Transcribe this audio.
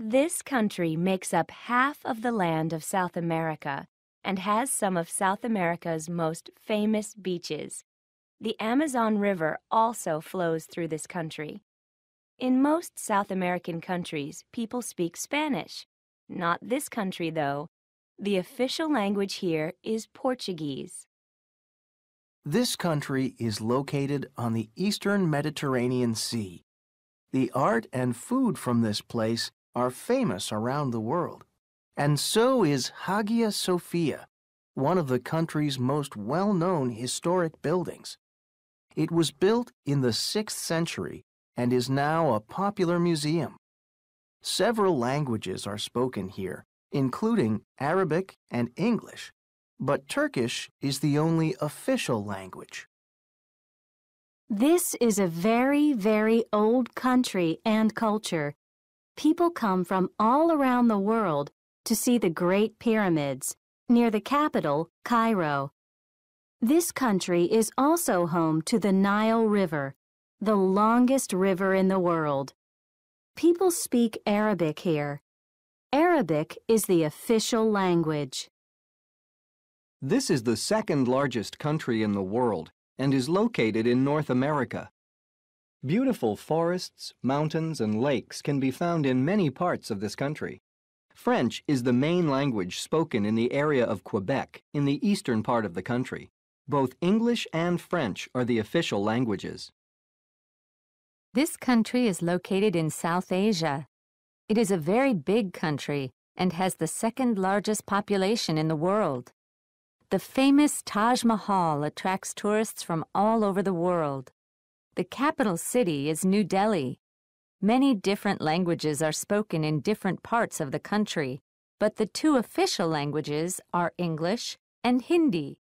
This country makes up half of the land of South America and has some of South America's most famous beaches. The Amazon River also flows through this country. In most South American countries, people speak Spanish. Not this country, though. The official language here is Portuguese. This country is located on the eastern Mediterranean Sea. The art and food from this place are famous around the world. And so is Hagia Sophia, one of the country's most well-known historic buildings. It was built in the 6th century and is now a popular museum. Several languages are spoken here, including Arabic and English, but Turkish is the only official language. This is a very, very old country and culture. People come from all around the world to see the Great Pyramids near the capital, Cairo. This country is also home to the Nile River, the longest river in the world. People speak Arabic here. Arabic is the official language. This is the second largest country in the world and is located in North America. Beautiful forests, mountains, and lakes can be found in many parts of this country. French is the main language spoken in the area of Quebec in the eastern part of the country. Both English and French are the official languages. This country is located in South Asia. It is a very big country and has the second largest population in the world. The famous Taj Mahal attracts tourists from all over the world. The capital city is New Delhi. Many different languages are spoken in different parts of the country, but the two official languages are English and Hindi.